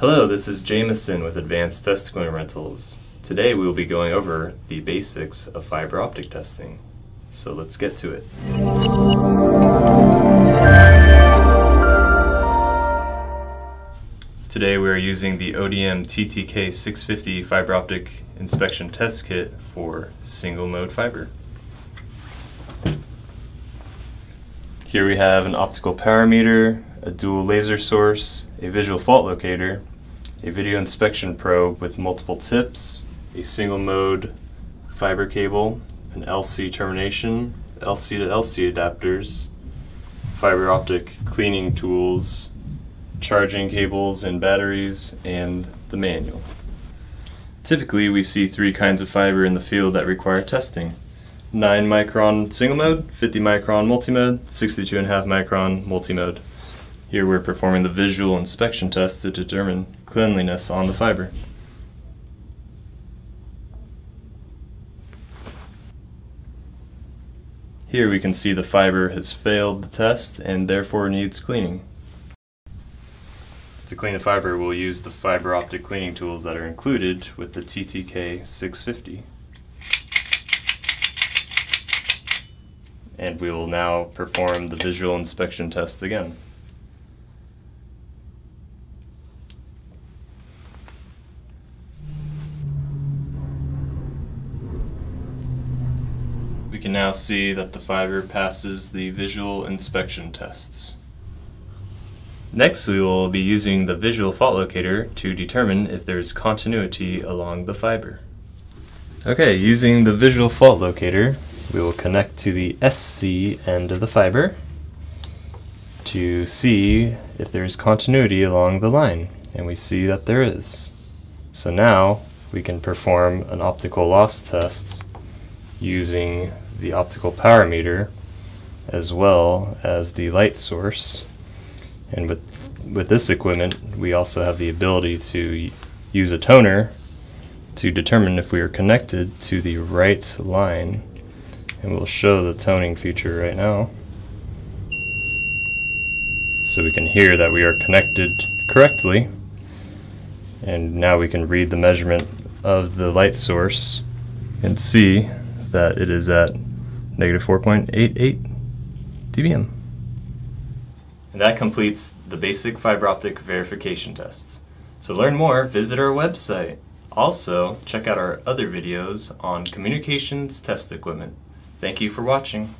Hello, this is Jameson with Advanced Test Equipment Rentals. Today we will be going over the basics of fiber optic testing. So let's get to it. Today we are using the ODM TTK 650 fiber optic inspection test kit for single mode fiber. Here we have an optical power meter, a dual laser source, a visual fault locator, a video inspection probe with multiple tips, a single mode fiber cable, an LC termination, LC to LC adapters, fiber optic cleaning tools, charging cables and batteries, and the manual. Typically, we see three kinds of fiber in the field that require testing. 9 micron single mode, 50 micron multimode, 62.5 micron multimode. Here we're performing the visual inspection test to determine cleanliness on the fiber. Here we can see the fiber has failed the test and therefore needs cleaning. To clean the fiber, we'll use the fiber optic cleaning tools that are included with the TTK 650. And we will now perform the visual inspection test again. We can now see that the fiber passes the visual inspection tests. Next, we will be using the visual fault locator to determine if there is continuity along the fiber. Okay, using the visual fault locator, we will connect to the SC end of the fiber to see if there is continuity along the line, and we see that there is. So now we can perform an optical loss test using the optical power meter as well as the light source. And with, with this equipment, we also have the ability to use a toner to determine if we are connected to the right line. And we'll show the toning feature right now. So we can hear that we are connected correctly. And now we can read the measurement of the light source and see that it is at negative 4.88 dBm. And that completes the basic fiber optic verification tests. So learn more, visit our website. Also, check out our other videos on communications test equipment. Thank you for watching.